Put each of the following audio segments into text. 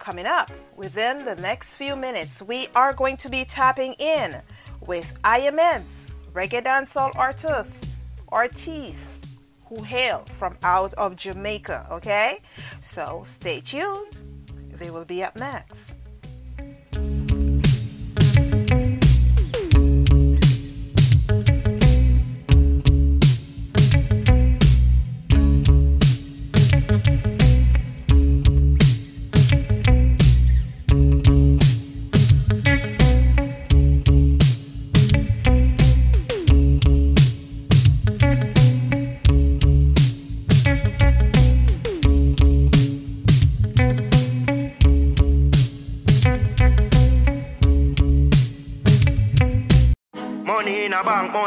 coming up within the next few minutes, we are going to be tapping in with IMN's reggae dancehall artists, who hail from out of Jamaica. Okay, so stay tuned. They will be up next.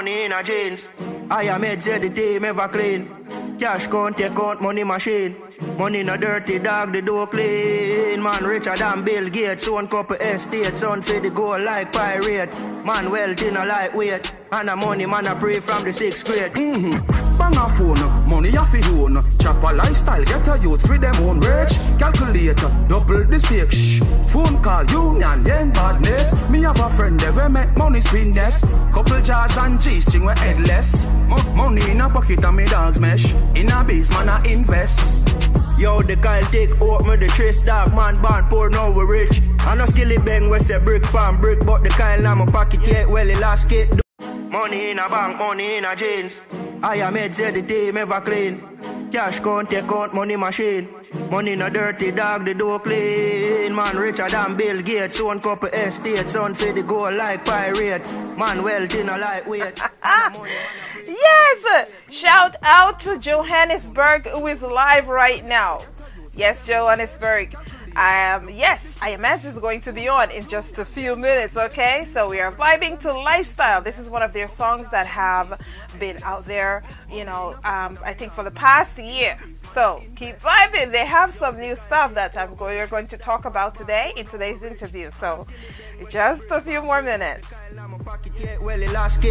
Money in a jeans. I am head said the team ever clean. Cash count, take out money machine. Money no dirty dog, the door clean. Man richer than Bill Gates, own couple estates, on for the goal like pirate. Man wealthy no lightweight. And a money man I pray from the sixth grade. Mm-hmm. Bang a phone, money a fi own. Chop a lifestyle, get a youth free them own wage. Calculator, double the stake. Shh. Phone call, union, young badness. Me have a friend that we make money spin this. Couple jars and cheese string we headless. Mo- money in a pocket and me dogs mesh. In a base man I invest. Yo, the Kyle take out me the trace dog man born poor now we rich. I know skilly bang we say brick pan brick, but the Kyle now my pocket yet well the last kid. Money in a bank, money in a jeans. I am head said the team ever clean. Cash count, take out money machine. Money no dirty dog, the door clean. Man richer than Bill Gates, own couple estates, on for the goal like pirate. Man wealthy no lightweight. yes! Shout out to Johannesburg who is live right now. Yes, Johannesburg. Um, yes, IMS is going to be on in just a few minutes, okay? So we are vibing to Lifestyle. This is one of their songs that have been out there, you know, um, I think for the past year. So keep vibing. They have some new stuff that I'm we're going to talk about today in today's interview. So just a few more minutes. Well, the last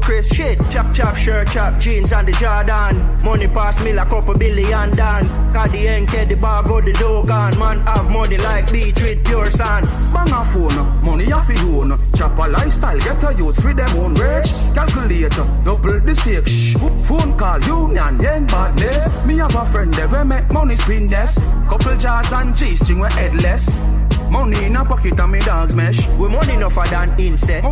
Chris shit. Chop, chop, shirt, chop, jeans and the Jordan. Money pass me like couple billion down. Got the NK, the bar, go the Dogan. Man have money like beach with pure sand. Bang a phone, money off you own. Chop a lifestyle, get a youth free them own wage. Calculator, double the stake. Shh. Phone call, union, young badness. Me have a friend that we make money spin this. Couple jars and cheese, string we headless. Money in a pocket and me dogs mesh. We money enough than insect.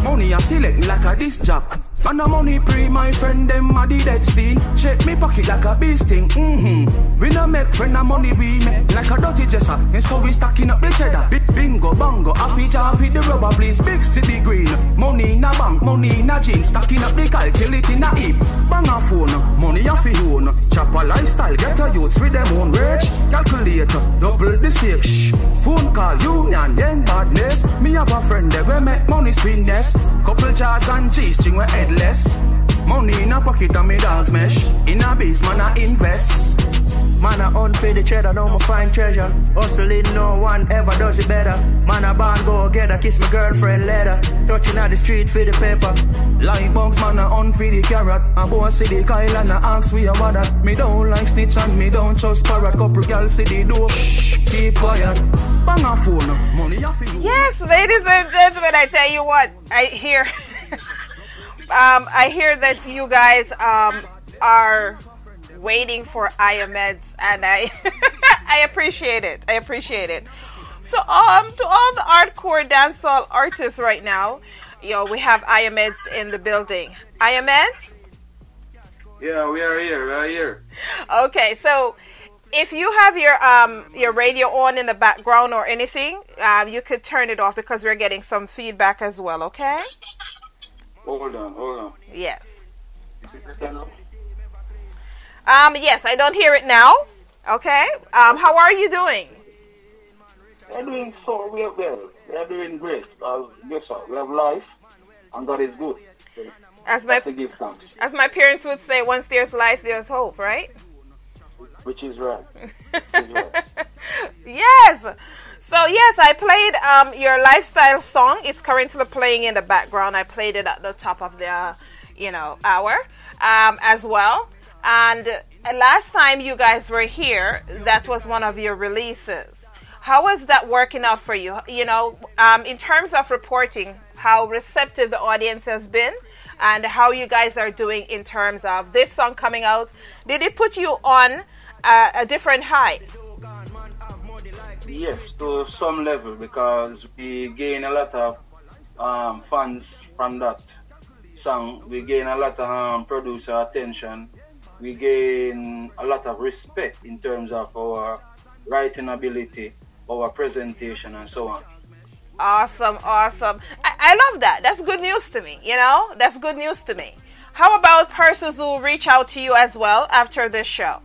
Money a select like a disc jock. And a money pre my friend them a the dead scene. Check me pocket like a beast thing. Mm-hmm. We no make friend a money we make like a dirty jesser. And so we stacking up the cheddar. Big bingo bongo. A feature feed the rubber please. Big city green. Money in a bank, money in a jeans. Stacking up the cal till it in a heap. Bang a phone, money a fi own. Chop a lifestyle, get a youth free them own wage. Calculator, double the stake. Shh. Phone call, union, young badness. Me have a friend that we make money spin this. Couple jars and cheese, string we headless. Money in a pocket and me dogs mesh. In a biz, man, I invest. Man, I unfeed the cheddar, now my find treasure. Hustling, no one ever does it better. Man, I born go together, kiss my girlfriend letter. Touching at the street for the paper. Like bugs, man, I unfeed the carrot. I boy see the Kyle and I ask we about that. Me don't like snitch and me don't trust parrot. Couple girls see the door. Shh, keep quiet. Bang a phone, money off you. Yes, ladies and gentlemen, I tell you what, I hear. um, I hear that you guys um, are waiting for IyahMedz, and I I appreciate it. I appreciate it. So, um, to all the hardcore dancehall artists right now, yo, we have IyahMedz in the building. IyahMedz? Yeah, we are here. We are here. Okay, so if you have your um your radio on in the background or anything, um, you could turn it off because we're getting some feedback as well. Okay? Hold on, hold on. Yes. Um, yes, I don't hear it now. Okay. Um, how are you doing? We're doing so are well. We are doing great. Uh, guess what? We have life, and God is good. So As my to give thanks, as my parents would say, once there's life, there's hope, right? Which is right. Which is right. yes. So yes, I played um, your lifestyle song. It's currently playing in the background. I played it at the top of the, you know, hour um, as well. And last time you guys were here, that was one of your releases. How is that working out for you? You know, um, in terms of reporting, how receptive the audience has been, and how you guys are doing in terms of this song coming out. Did it put you on a, a different height? Yes, to some level because we gain a lot of um, fans from that song. We gain a lot of um, producer attention. We gain a lot of respect in terms of our writing ability, our presentation, and so on. Awesome, awesome. I, I love that. That's good news to me. You know, that's good news to me. How about persons who reach out to you as well after this show?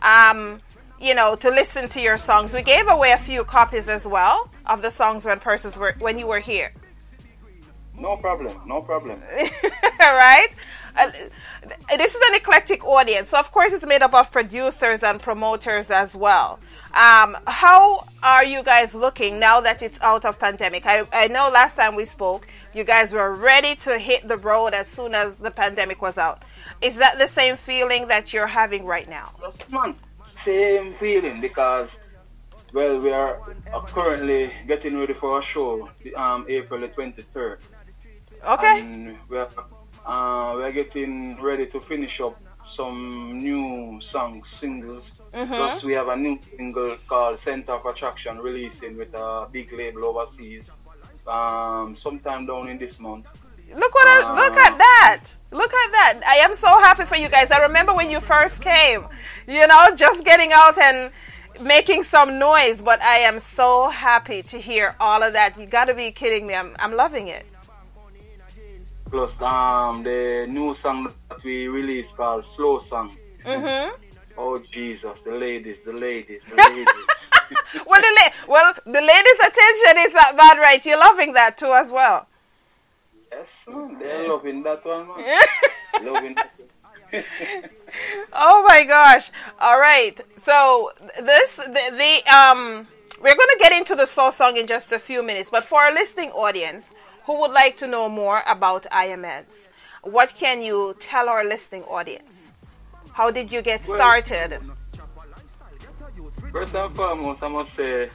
Um, you know, to listen to your songs. We gave away a few copies as well of the songs when persons were when you were here. No problem, no problem. right? Uh, this is an eclectic audience, so of course it's made up of producers and promoters as well. Um, how are you guys looking now that it's out of pandemic? I, I know last time we spoke, you guys were ready to hit the road as soon as the pandemic was out. Is that the same feeling that you're having right now? Same feeling because, well, we are currently getting ready for a show, um, April the 23rd. Okay. And we're, uh, we're getting ready to finish up some new songs, singles. Mm-hmm. Plus, we have a new single called Center of Attraction releasing with a big label overseas um, sometime down in this month. Look what I, look at that! Look at that! I am so happy for you guys. I remember when you first came, you know, just getting out and making some noise. But I am so happy to hear all of that. You got to be kidding me! I'm I'm loving it. Plus, um, the new song that we released called Slow Song. Mm-hmm. Oh Jesus, the ladies, the ladies, the ladies. well, the la- well, the ladies' attention is that bad, right? You're loving that too, as well. Yes, they're loving that one, man. loving that. Oh my gosh! All right, so this the, the um we're going to get into the slow song in just a few minutes, but for our listening audience who would like to know more about IyahMedz, what can you tell our listening audience? How did you get started? First and foremost, I must say,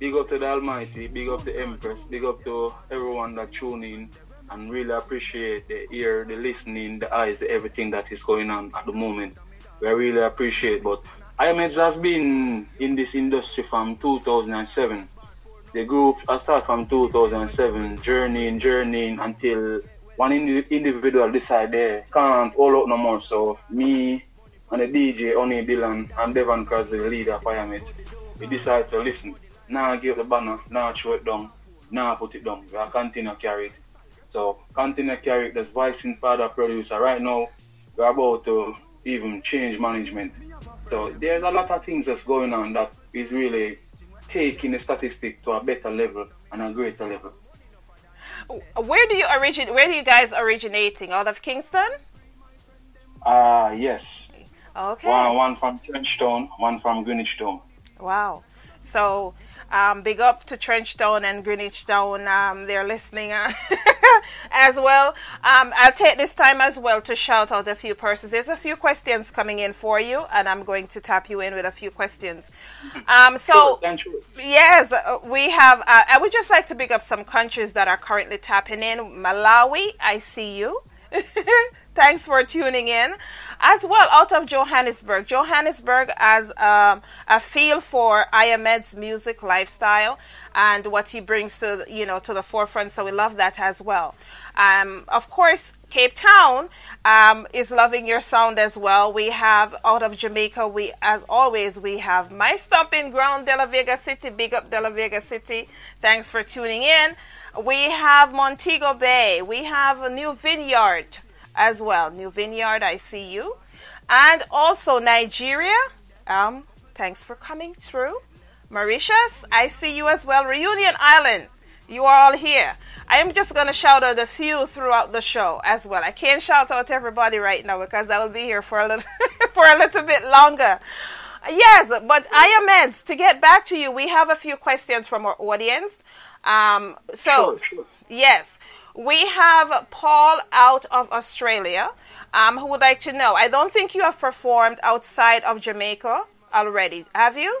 big up to the Almighty, big up the Empress, big up to everyone that tune in and really appreciate the ear, the listening, the eyes, the everything that is going on at the moment. We really appreciate. But IyahMedz has been in this industry from 2007. The group I start from 2007, journeying, journeying until one individual decided they can't all out no more. So me and the DJ, Oni Dylan, and Devon Cross, the leader IyahMedz, we decided to listen. Now give the banner, now throw it down, now put it down. We are continue carry it. So continue carry it. There's voicing father producer. Right now, we're about to even change management. So there's a lot of things that's going on that is really taking the statistic to a better level and a greater level. Where do you origin? Where do you guys originating? Out of Kingston? Ah, uh, yes. Okay. One, one from Trenchtown, one from Greenwich Town. Wow. So, um, big up to Trenchtown and Greenwich Town. Um, they're listening uh, as well. Um, I'll take this time as well to shout out a few persons. There's a few questions coming in for you, and I'm going to tap you in with a few questions. Um, so, yes, uh, we have. Uh, I would just like to pick up some countries that are currently tapping in. Malawi, I see you. Thanks for tuning in. As well, out of Johannesburg. Johannesburg as um, a feel for IyahMedz's music lifestyle and what he brings to you know to the forefront. So we love that as well. Um, of course, Cape Town um, is loving your sound as well. We have out of Jamaica. We, as always, we have my stomping ground, De La Vega City. Big up De La Vega City. Thanks for tuning in. We have Montego Bay. We have a new vineyard as well. New Vineyard, I see you. And also Nigeria. Um, thanks for coming through. Mauritius, I see you as well. Reunion Island, you are all here. I am just going to shout out a few throughout the show as well. I can't shout out everybody right now because I will be here for a little for a little bit longer. Yes, but IyahMedz, to get back to you, we have a few questions from our audience. Um, so, Sure, sure. yes, we have Paul out of Australia um, who would like to know. I don't think you have performed outside of Jamaica already, have you?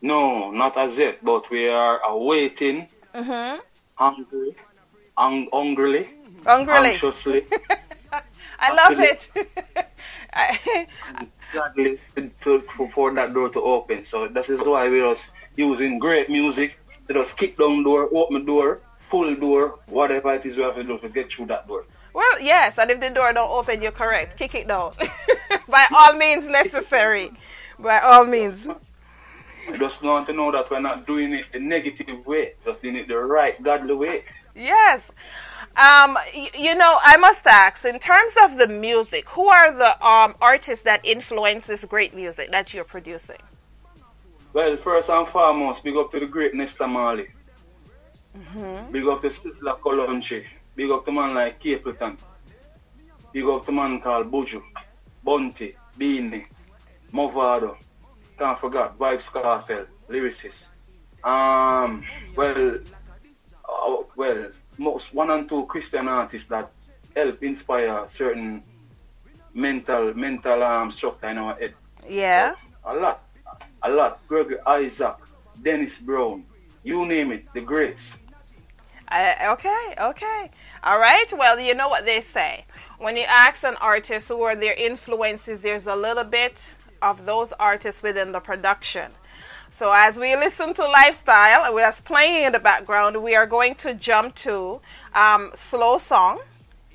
No, not as yet, but we are awaiting Mm-hmm. hungry, hung, hungrily, Hungrily. anxiously, I love it. I, gladly to, for that door to open. So that is why we was using great music to just kick down door, open door, pull door, whatever it is we have to do to get through that door. well, yes, and if the door don't open, you're correct. Kick it down. By all means necessary. By all means. I just want to know that we're not doing it the negative way, just doing it the right, godly way. Yes. Um, you know, I must ask, in terms of the music, who are the um, artists that influence this great music that you're producing? Well, first and foremost, big up to the great Nesta Marley. Big up to Sizzla Kalonji. Big up to man like Capleton. Big up to man called Buju. Bunty. Beenie. Movado. Can't forget Vybz Kartel. Lyricist. Um, well, uh, well, most one and two Christian artists that help inspire certain mental mental um structure in our head. Yeah. A lot. A lot. Gregory Isaac, Dennis Brown, you name it, the greats. I, okay, okay. All right. Well, you know what they say. When you ask an artist who are their influences, there's a little bit of those artists within the production. So as we listen to Lifestyle, was playing in the background, we are going to jump to um, Slow Song,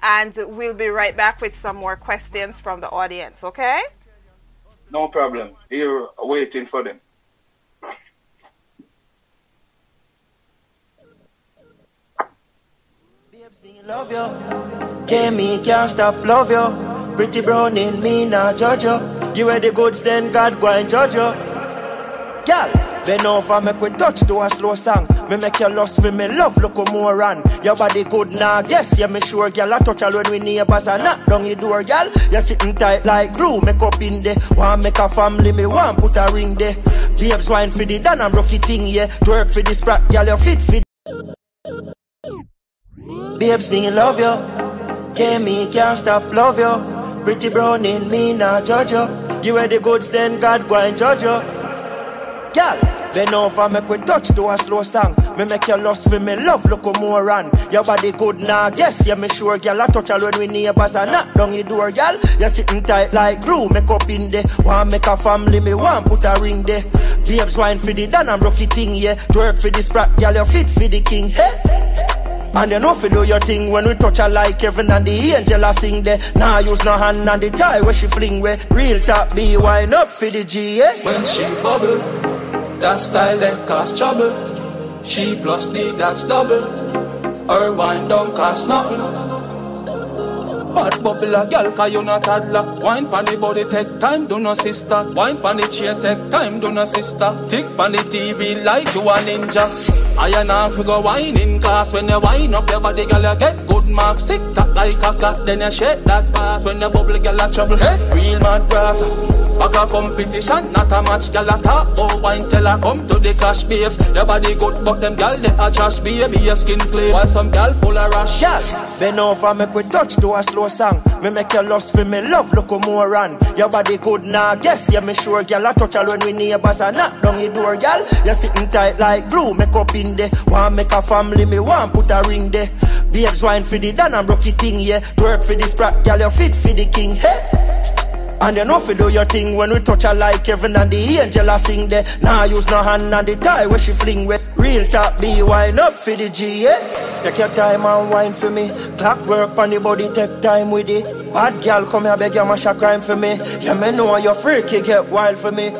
and we'll be right back with some more questions from the audience, okay? No problem. Here waiting for them. Love you. Yeah, me can't stop love you. Pretty brown in me, not judge you. Give her the goods, then God go and judge you. Girl, bend over, make we touch to a slow song. Me make you lost for me love, look more run. Your body good now, guess, yeah, me sure, girl. I touch her when we neighbors and knock down your door, girl. You sitting tight like glue, make up in there. Want make a family, me want put a ring there. Babes wine for the dan and rocky thing, yeah. Twerk for the sprat, girl, you fit fit. Babes need love you. Yeah, me can't stop love you. Pretty brown in me, not judge you. Give her the goods, then God go and judge you. Girl, bend over, make we touch to a slow song. Me make you lost for me love, look more run. Your body good now, guess, yeah, me sure, girl. I touch her when we neighbors and knock down your door, girl. You sitting tight like glue, make up in there. Want make a family, me want put a ring there. Babes wine for the dan and rocky thing, yeah. Twerk for the sprat, girl, you fit for the king, hey. And you know if you do your thing when we touch her like Kevin and the angel I sing there. Nah use no hand and the tie where she fling where real top be wine up for the G, yeah. When she bubble, that style that cause trouble. She plus D, that's double. Her wine don't cost nothing. Hot bubble a girl, cause you not toddler. Wine pon the body, take time, do no sister. Wine pon the chair, take time, do no sister. Tick pon the TV like you a ninja. I and we go wine in class. When you wine up your body, girl, you get good marks. Tick tock like a clock, then you shake that pass When you bubble, girl, you trouble. Hey, real mad brass. Back a competition, not a match, girl, a top. Oh, wine, tell her come to the cash babes. Your body good, but them girl, they a trash, baby. Your skin clean, while some girl full of rash. Girl, bend over, make we touch to a slow song. Me make you lost for me love, look more run. Your body good now, guess, yeah, me sure, girl. I touch when we neighbors and knock down your door, girl. You sitting tight like glue, make up in there. Want make a family, me want put a ring there. Babes wine for the dan and rocky thing, yeah. Twerk for the sprat, girl, you fit for the king, hey. And you know you do your thing when we touch her like Kevin and the angel I sing there. Nah use no hand and the tie where she fling with. Real top be wine up for the G, yeah. Take your time and wine for me. Clockwork on the body, take time with it. Bad girl, come here, beg you mash a crime for me. Yeah, me know you're freaky, get wild for me.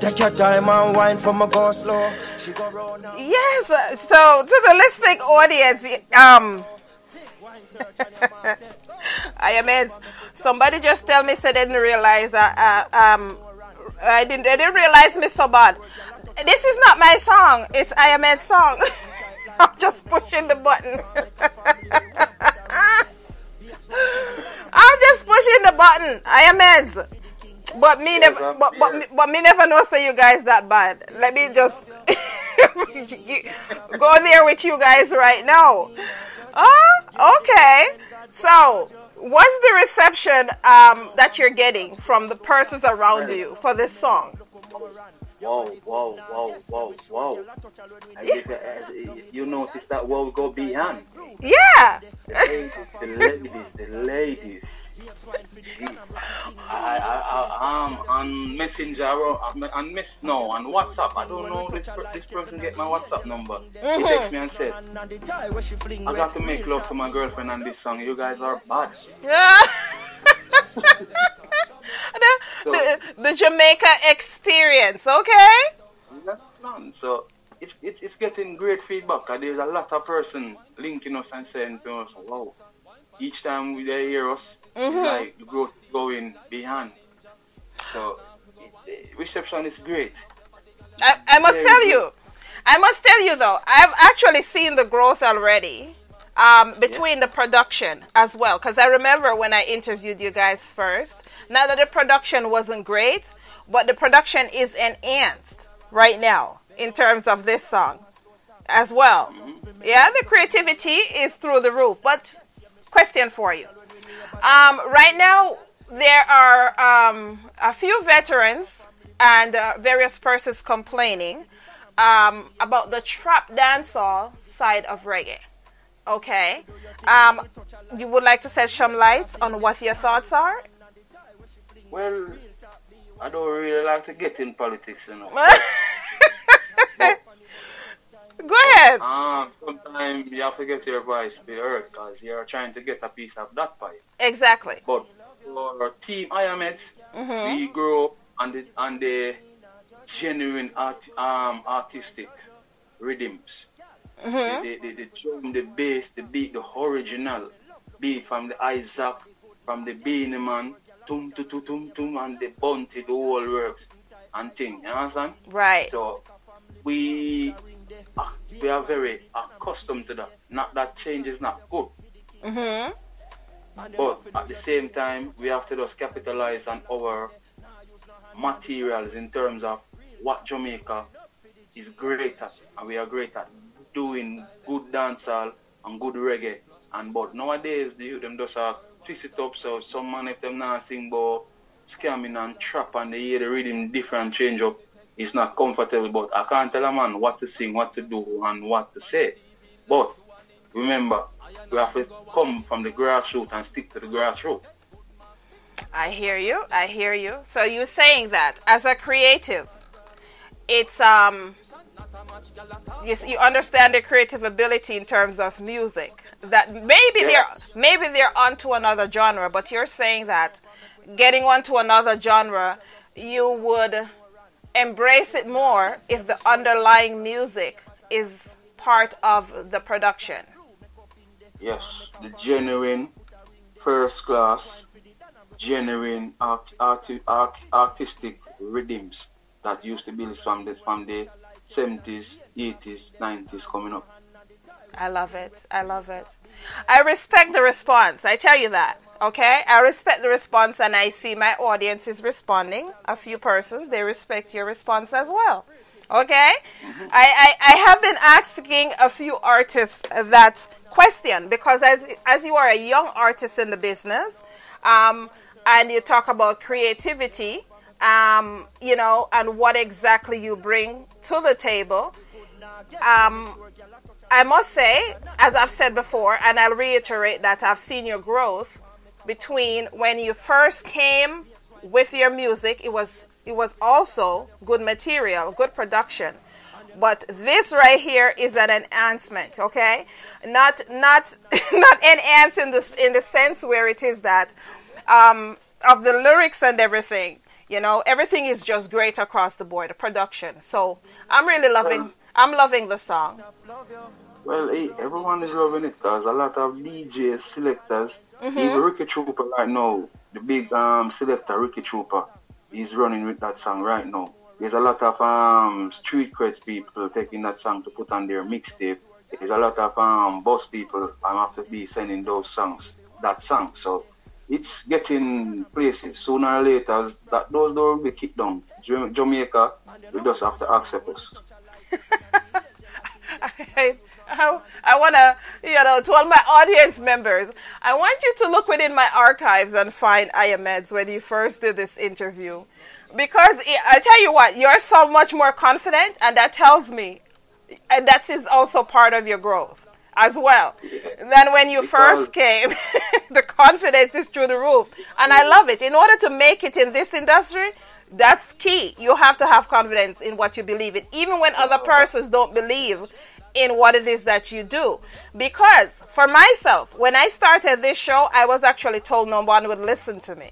Take your time and wine for my go slow. She go round now. Yes. So to the listening audience, um, I am in. Somebody just tell me say they didn't realize uh, uh, um I didn't they didn't realize me so bad. This is not my song. It's I am Ed's song. I'm just pushing the button. I'm just pushing the button. I am Ed's. But me never, but, but, me- but me never know say you guys that bad. Let me just go there with you guys right now. Oh, okay. So, what's the reception um, that you're getting from the persons around you for this song? wow, wow, wow, wow, wow. Get, uh, you notice that wow go beyond. Yeah. The ladies, the ladies. Jeez. I, I, I, um, on Messenger, on Mess, no, on WhatsApp. I don't know this this person get my WhatsApp number. He text me and said, "I got to make love to my girlfriend on this song. You guys are bad." Yeah. the, the, the Jamaica experience, okay? That's fun. So it's, it's, it's getting great feedback. There's a lot of person linking us and saying to us, wow, each time we they hear us, Mm-hmm. like the growth going beyond. So reception is great. I, I must Very tell good. you, I must tell you though, I've actually seen the growth already um, between the production as well. Because I remember when I interviewed you guys first, now that the production wasn't great, but the production is enhanced right now in terms of this song as well. Yeah, the creativity is through the roof. But question for you. Um, right now, there are um, a few veterans and uh, various persons complaining um, about the trap dancehall side of reggae. Okay, um, you would like to shed some light on what your thoughts are? Well, I don't really like to get in politics, you know. Go ahead. Um, sometimes you have to get your voice be heard because you're trying to get a piece of that pie. Exactly. But for team IMS, we grow on the on the genuine art, um, artistic rhythms. The, the, the, the drum, the bass, the beat, the original beat from the Isaac, from the Beenie Man, tum tum tum tum tum, and the bounty, the whole works and thing. You understand? Right. So we uh, we are very accustomed to that. Not that change is not good. Mhm. But at the same time, we have to just capitalize on our materials in terms of what Jamaica is great at, and we are great at doing good dancehall and good reggae. And but nowadays, the youth them just are twist it up. So some man if them not sing about scamming and trap, and they hear the rhythm different change up. It's not comfortable, but I can't tell a man what to sing, what to do, and what to say. But remember, we have to come from the grassroots and stick to the grassroots. I hear you. I hear you. So you're saying that as a creative, it's um you, you understand the creative ability in terms of music that maybe Yes. they're maybe they're onto another genre but you're saying that getting onto another genre you would embrace it more if the underlying music is part of the production Yes, the genuine, first class, genuine art, art, art, artistic rhythms that used to be from the from the 70s, 80s, 90s coming up. I love it. I love it. I respect the response. I tell you that. Okay? I respect the response and I see my audience is responding. A few persons, they respect your response as well. Okay? I, I, I have been asking a few artists that question because as, as you are a young artist in the business, um, and you talk about creativity, um, you know, and what exactly you bring to the table, um, I must say, as I've said before, and I'll reiterate that I've seen your growth between when you first came with your music. It was it was also good material, good production. But this right here is an enhancement, okay? Not not not enhance in the in the sense where it is that um, of the lyrics and everything. You know, everything is just great across the board. The production. So I'm really loving. I'm loving the song. Well, hey, everyone is loving it because a lot of DJs, selectors, even Ricky Trooper right now, the big um, selector Ricky Trooper, he's running with that song right now. There's a lot of um, street creds people taking that song to put on their mixtape. There's a lot of um, boss people I'm have to be sending those songs, that song. So it's getting places. Sooner or later, that those doors will be kicked down. Ja- Jamaica, we just have to accept us. I, I, I want to, you know, to all my audience members, I want you to look within my archives and find IyahMedz when you first did this interview. because I tell you what, you're so much more confident, and that tells me, and that is also part of your growth as well. Than when you first came, the confidence is through the roof, and I love it. In order to make it in this industry, that's key. You have to have confidence in what you believe in, even when other persons don't believe in what it is that you do. Because for myself, when I started this show, I was actually told no one would listen to me.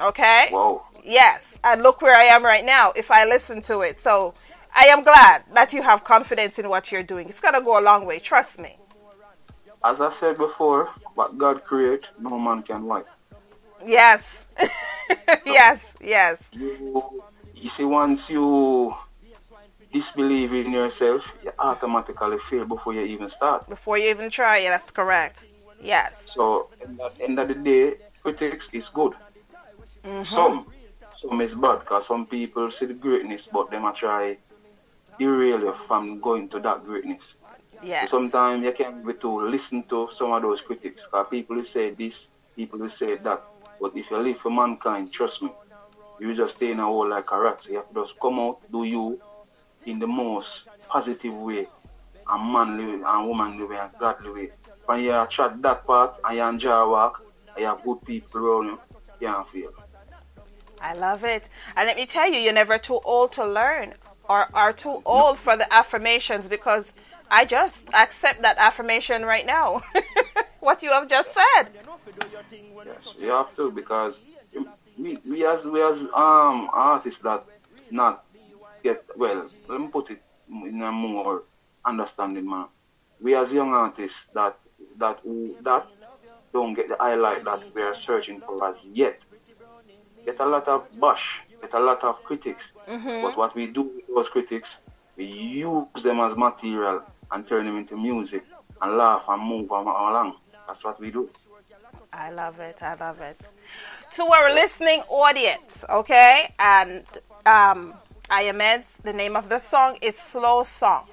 Okay? Wow. Yes. And look where I am right now if I listen to it. So I am glad that you have confidence in what you're doing. It's going to go a long way. Trust me. As I said before, what God created, no man can like. Yes. yes, yes. You, you see, once you disbelieve in yourself, you automatically fail before you even start. Before you even try, yeah, that's correct. Yes. So, at the end of the day, critics is good. Mm-hmm. Some, some is bad because some people see the greatness, but them a try derail you from going to that greatness. Yes. Sometimes you can be to listen to some of those critics because people will say this, people will say that. But if you live for mankind, trust me, you just stay in a hole like a rat. So you have to just come out, do you in the most positive way, and manly and womanly way, and godly way. When you attract that part and you enjoy work, and you have good people around you, you feel. I love it. And let me tell you, you're never too old to learn or are too old for the affirmations because I just accept that affirmation right now. what you have just said. Yes, you have to because we, we as we as um artists that not get well. Let me put it in a more understanding manner. We as young artists that that who, that don't get the highlight that we are searching for as yet. Get a lot of bash, get a lot of critics. But what we do with those critics, we use them as material and turn them into music and laugh and move along. That's what we do. I love it. I love it. To our listening audience, okay? And um, IyahMedz, the name of the song is Slow Song.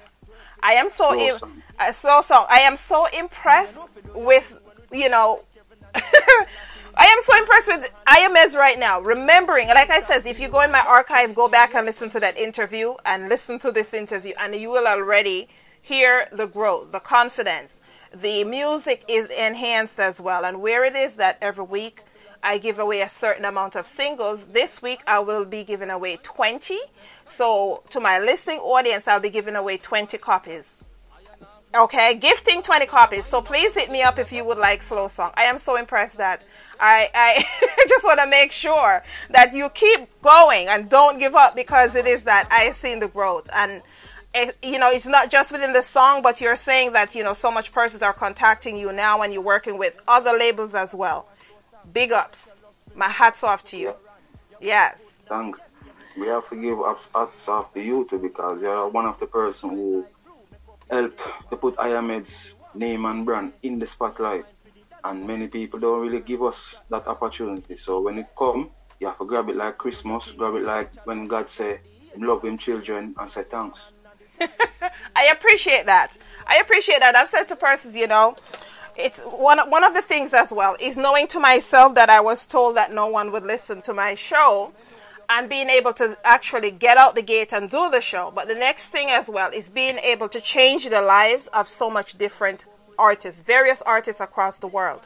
I am so Slow im- Song. uh, slow song. I am so impressed with you know. I am so impressed with IMS right now. Remembering, like I says, if you go in my archive, go back and listen to that interview and listen to this interview, and you will already hear the growth, the confidence. The music is enhanced as well. And where it is that every week I give away a certain amount of singles, this week I will be giving away 20. So to my listening audience, I'll be giving away 20 copies. Okay, gifting 20 copies. So please hit me up if you would like Slow Song. I am so impressed that I, I just want to make sure that you keep going and don't give up because it is that I seen the growth. And, it, you know, it's not just within the song, but you're saying that, you know, so much persons are contacting you now and you're working with other labels as well. Big ups. My hat's off to you. Yes. Thanks. We have to give ups, hats off to you too because you're one of the person who helped to put IyahMedz's name and brand in the spotlight. And many people don't really give us that opportunity. So when it come, you have to grab it like Christmas, grab it like when God say, love him children and say thanks. I appreciate that. I appreciate that. I've said to persons, you know, it's one one of the things as well is knowing to myself that I was told that no one would listen to my show and being able to actually get out the gate and do the show. But the next thing as well is being able to change the lives of so much different artists, various artists across the world.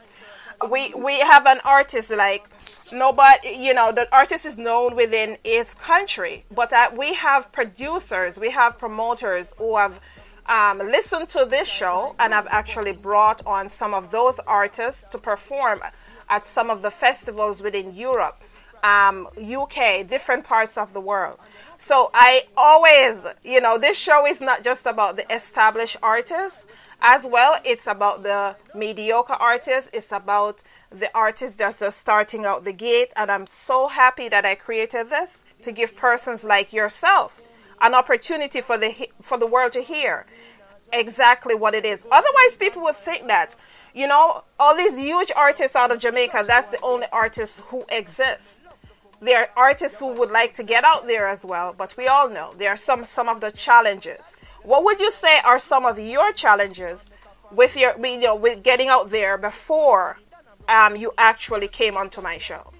We we have an artist like nobody, you know, the artist is known within his country, but uh, we have producers, we have promoters who have um, listened to this show and I've actually brought on some of those artists to perform at some of the festivals within Europe, um, UK, different parts of the world. So I always, you know, this show is not just about the established artists as well. It's about the mediocre artists. It's about the artists that are starting out the gate. And I'm so happy that I created this to give persons like yourself an opportunity for the for the world to hear exactly what it is. Otherwise, people would think that, you know, all these huge artists out of Jamaica, that's the only artists who exist. There are artists who would like to get out there as well, but we all know there are some some of the challenges. What would you say are some of your challenges with your you know with getting out there before um, you actually came onto my show?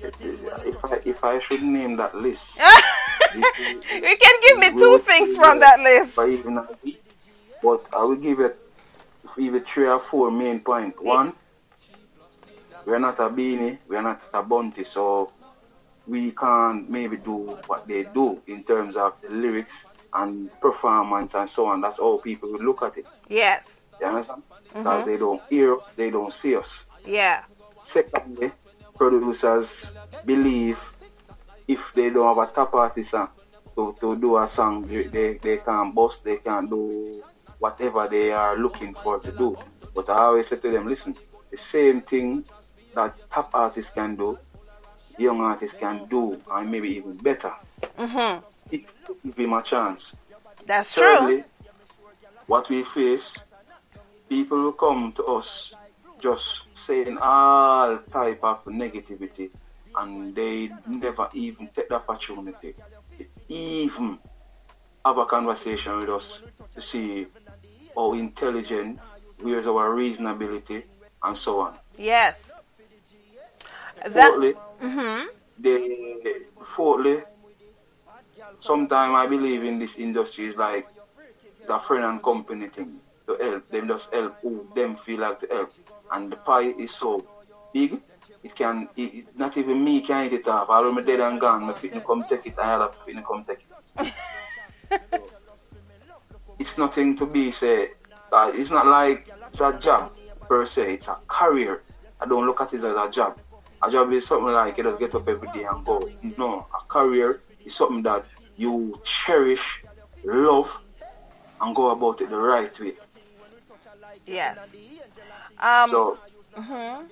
If I if I should name that list, you can give me two things from that list. But even but I will give it even three or four main points. One, we're not a beanie, we're not a bounty, so we can't maybe do what they do in terms of the lyrics and performance and so on. That's how people will look at it. Yes. You understand? Because mm-hmm. they don't hear us, they don't see us. Yeah. Secondly, producers believe if they don't have a top artist uh, to, to do a song, they, they can bust, they can do whatever they are looking for to do. But I always say to them, listen, the same thing that top artists can do, young artists can do, and maybe even better. Mm-hmm. give him a chance. That's Thirdly, true. What we face, people who come to us just saying all type of negativity, and they never even take the opportunity to even have a conversation with us to see how intelligent, where's our reasonability, and so on. Yes. That, fourthly, mm-hmm. they, fourthly, sometimes I believe in this industry is like it's a friend and company thing to help. Them just help who them feel like to help. And the pie is so big, it can, it, not even me can eat it off. Be dead and gone. My feet come take it, I have to come take it. so, it's nothing to be said. Uh, it's not like it's a job per se, it's a career. I don't look at it as a job. A job is something like you just get up every day and go. No, a career is something that you cherish, love, and go about it the right way. Yes. Um, so, mm-hmm.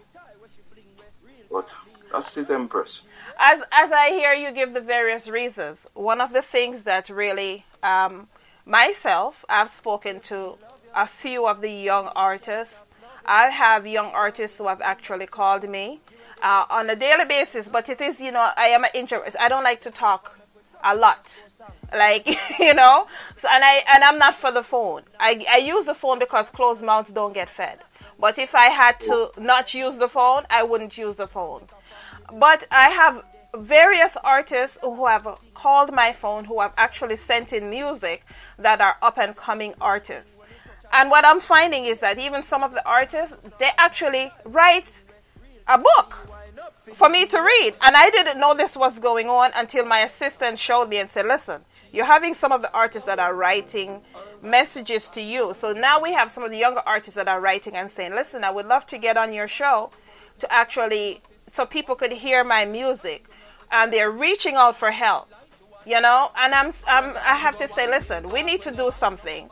but that's the Empress. As as I hear you give the various reasons, one of the things that really um, myself I've spoken to a few of the young artists. I have young artists who have actually called me uh, on a daily basis, but it is, you know, I am an introvert. I don't like to talk a lot. Like, you know, so, and I, and I'm not for the phone. I, I use the phone because closed mouths don't get fed. But if I had to not use the phone, I wouldn't use the phone. But I have various artists who have called my phone who have actually sent in music that are up and coming artists. And what I'm finding is that even some of the artists, they actually write a book for me to read. And I didn't know this was going on until my assistant showed me and said, listen, you're having some of the artists that are writing messages to you. So now we have some of the younger artists that are writing and saying, listen, I would love to get on your show to actually, so people could hear my music. And they're reaching out for help, you know? And I'm, I'm, I have to say, listen, we need to do something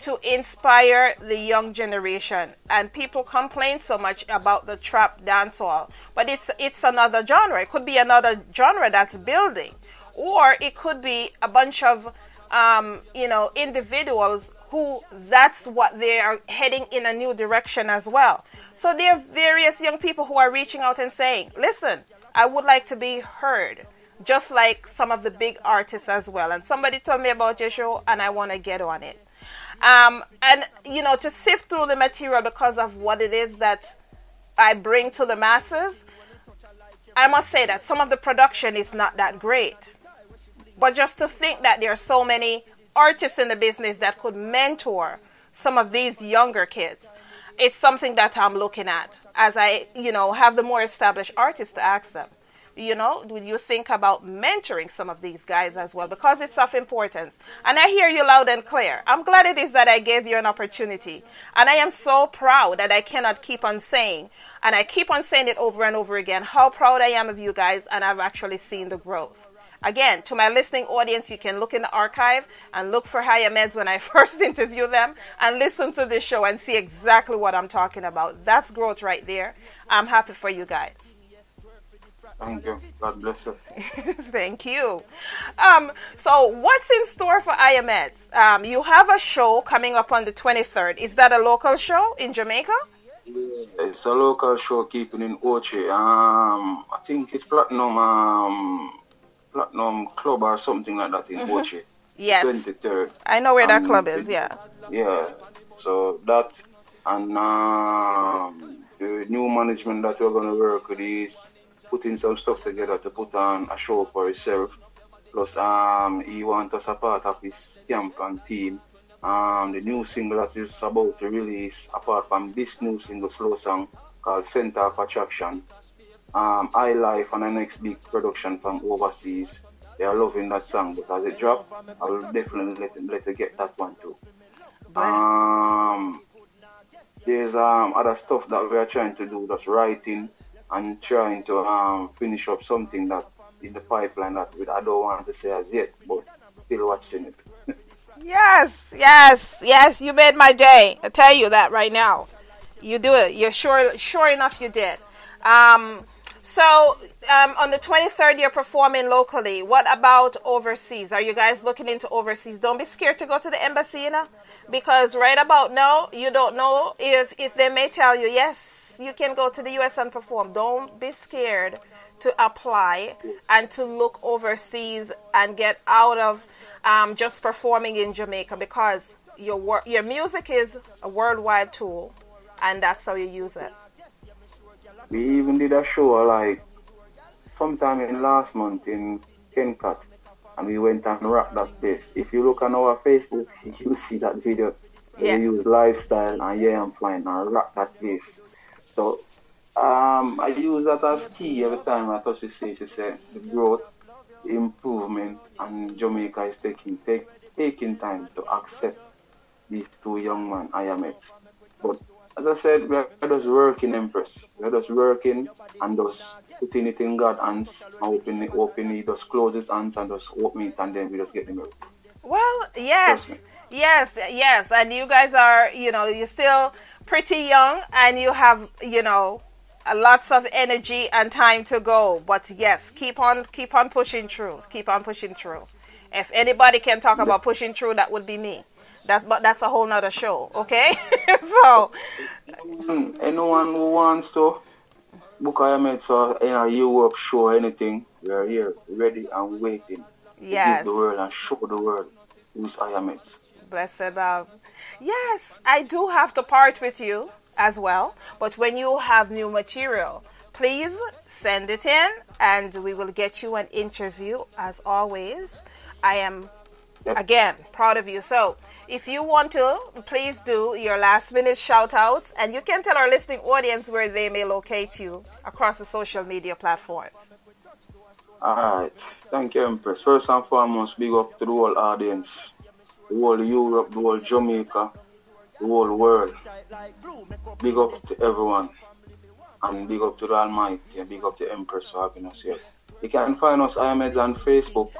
to inspire the young generation. And people complain so much about the trap dancehall, but it's it's another genre. It could be another genre that's building, or it could be a bunch of um, you know individuals who that's what they are heading in a new direction as well. So there are various young people who are reaching out and saying, "Listen, I would like to be heard." Just like some of the big artists as well. And somebody told me about your show, and I want to get on it. Um, and, you know, to sift through the material because of what it is that I bring to the masses, I must say that some of the production is not that great. But just to think that there are so many artists in the business that could mentor some of these younger kids, it's something that I'm looking at as I, you know, have the more established artists to ask them you know, would you think about mentoring some of these guys as well? Because it's of importance. And I hear you loud and clear. I'm glad it is that I gave you an opportunity. And I am so proud that I cannot keep on saying, and I keep on saying it over and over again, how proud I am of you guys, and I've actually seen the growth. Again, to my listening audience, you can look in the archive and look for IyahMedz when I first interview them and listen to this show and see exactly what I'm talking about. That's growth right there. I'm happy for you guys. Thank you. God bless you. Thank you. Um, so, what's in store for IyahMedz? Um, you have a show coming up on the 23rd. Is that a local show in Jamaica? It's a local show keeping in Ochi. Um, I think it's Platinum um, Platinum Club or something like that in mm-hmm. Ochi. Yes. 23rd. I know where that club is, yeah. Yeah. So, that and um, the new management that we're going to work with is putting some stuff together to put on a show for himself. Plus, um, he wants us a part of his camp and team. Um, the new single that is about to release, apart from this new single slow song called Center of Attraction, um, I Life and the next big production from overseas. They are loving that song, but as it drop, I will definitely let them, let them get that one too. Um, there's um, other stuff that we are trying to do, that's writing and trying to um, finish up something that in the pipeline that I don't want to say as yet, but still watching it. yes, yes, yes. You made my day. I tell you that right now. You do it. You're sure. Sure enough, you did. Um, so um, on the 23rd, you're performing locally. What about overseas? Are you guys looking into overseas? Don't be scared to go to the embassy, you know, because right about now, you don't know if if they may tell you yes, you can go to the U.S. and perform. Don't be scared to apply and to look overseas and get out of um, just performing in Jamaica because your wor- your music is a worldwide tool, and that's how you use it. We even did a show like sometime in last month in Kencut, and we went and rocked that place. If you look on our Facebook, you see that video. Yeah. We use lifestyle and yeah, I'm flying and rock that place. So um, I use that as key every time I touch the stage to say the growth, improvement, and Jamaica is taking take, taking time to accept these two young men I am it. But as I said, we are just working, Empress. We are just working and just putting it in God's hands and open it, open it, just close his hands and just open it and then we just get the miracle. Well, yes, yes, yes. And you guys are, you know, you're still pretty young and you have, you know, lots of energy and time to go. But yes, keep on, keep on pushing through. Keep on pushing through. If anybody can talk about pushing through, that would be me. That's but that's a whole nother show, okay? so hmm, anyone who wants to book a mate for in a Europe show anything, we are here, ready and waiting. Yes. give the world and show the world who's I Blessed love. Yes, I do have to part with you as well. But when you have new material, please send it in and we will get you an interview as always. I am again proud of you. So if you want to, please do your last minute shout outs and you can tell our listening audience where they may locate you across the social media platforms. All right. Thank you, Empress. First and foremost, big up to the whole audience, the whole Europe, the whole Jamaica, the whole world. Big up to everyone. And big up to the Almighty and big up to Empress for having us here. You can find us IyahMedz on Facebook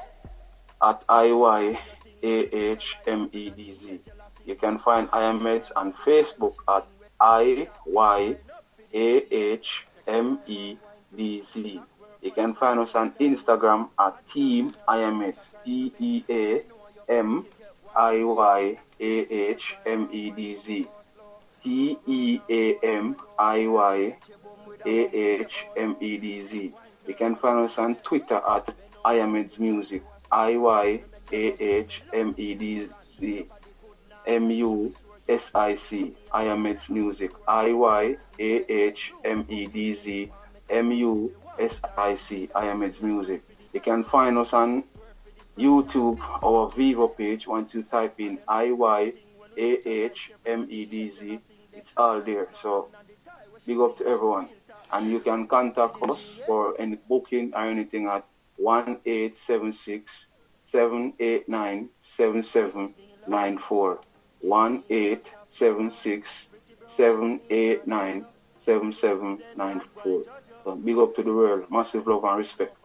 at IY a-H-M-E-D-Z. You can find IyahMedz on Facebook at I-Y-A-H-M-E-D-Z. You can find us on Instagram at Team IyahMedz, T-E-A-M-I-Y-A-H-M-E-D-Z. T-E-A-M-I-Y-A-H-M-E-D-Z. You can find us on Twitter at IyahMedz Music, I-Y a H M E D Z M U S I C. I am its music. I Y A H M E D Z M U S I C. I am its music. You can find us on YouTube or Vevo page once you type in I Y A H M E D Z. It's all there. So big up to everyone. And you can contact us for any booking or anything at 1876 seven eight nine seven seven nine four one eight seven six seven eight nine seven seven nine four. So big up to the world, massive love and respect.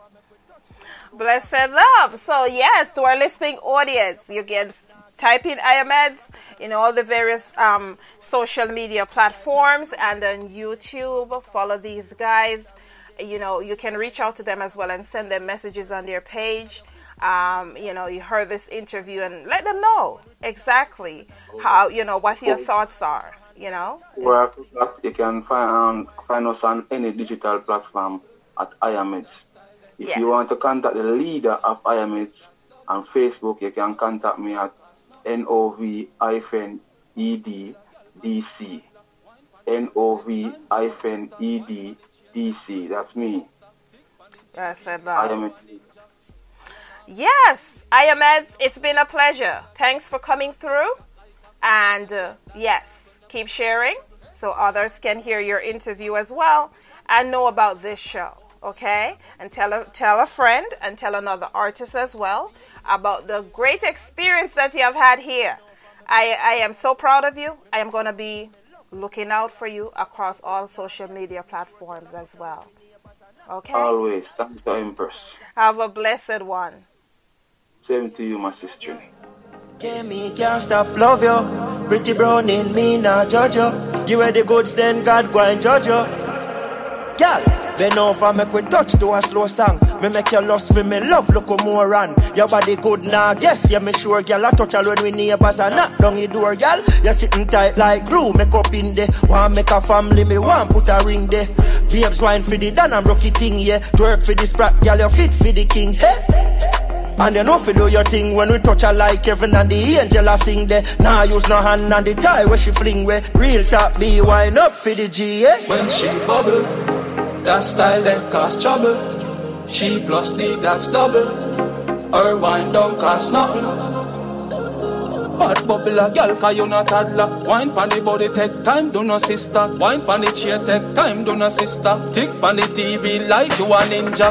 Blessed love. So yes, to our listening audience, you can type in IyahMedz in all the various um, social media platforms and on YouTube. Follow these guys. You know, you can reach out to them as well and send them messages on their page um, you know, you heard this interview and let them know exactly how, you know, what your thoughts are, you know. Well, you can find, um, find us on any digital platform at IyahMedz. If yes. you want to contact the leader of IyahMedz on Facebook, you can contact me at NOV-EDDC. NOV-EDDC. That's me. Blessed I Lord. am Yes, I am Ed. It's been a pleasure. Thanks for coming through. And uh, yes, keep sharing so others can hear your interview as well and know about this show. Okay? And tell a, tell a friend and tell another artist as well about the great experience that you have had here. I, I am so proud of you. I am going to be looking out for you across all social media platforms as well. Okay? always. Thanks Empress. Have a blessed one. Same to you, my sister. Me can't stop love you. Pretty brown in me, now, judge you. Give her the goods, then God go and judge you. Girl, bend over, make we touch to a slow song. Me make you lost for me love, look more run. Your body good now, guess, yeah, me sure, girl. I touch her when we neighbors and knock down your door, girl. You sitting tight like glue, make up in there. Want make a family, me want put a ring there. Babes wine for the dan and rocky thing, yeah. Twerk for the sprat, girl, you fit for the king, hey. And you know fi do your thing when we touch her like Kevin and the angel a sing there. Nah use no hand and the tie where she fling where real top be wine up for the G, yeah. When she bubble, that style that cause trouble. She plus D, that's double. Her wine don't cost nothing. Hot bubble a girl, cause you not toddler. Wine pon the body take time, do no sister. Wine pon the chair take time, do no sister. Tick pon the TV like you a ninja.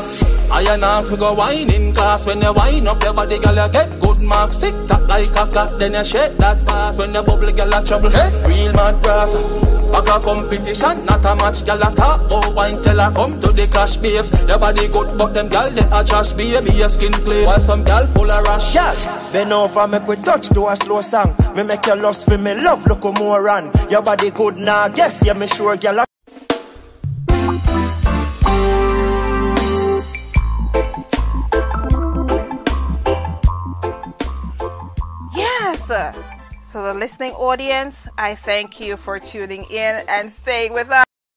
I half we go wine in class when you wine up your body, girl, you get good marks. Tick tock like a clock, then you shake that fast when you bubble, girl, a trouble. Hey, real mad brass. Back a competition, not a match, girl, a top. Oh, wine tell her come to the cash babes. Your body good, but them girl they a trash, baby, your skin clean. While some girl full of rash. Girl, bend over, make we touch to a slow song. Me make you lost for me love, look more run. Your body good now, guess, yeah, me sure, girl. Yes. To the listening audience, I thank you for tuning in and staying with us.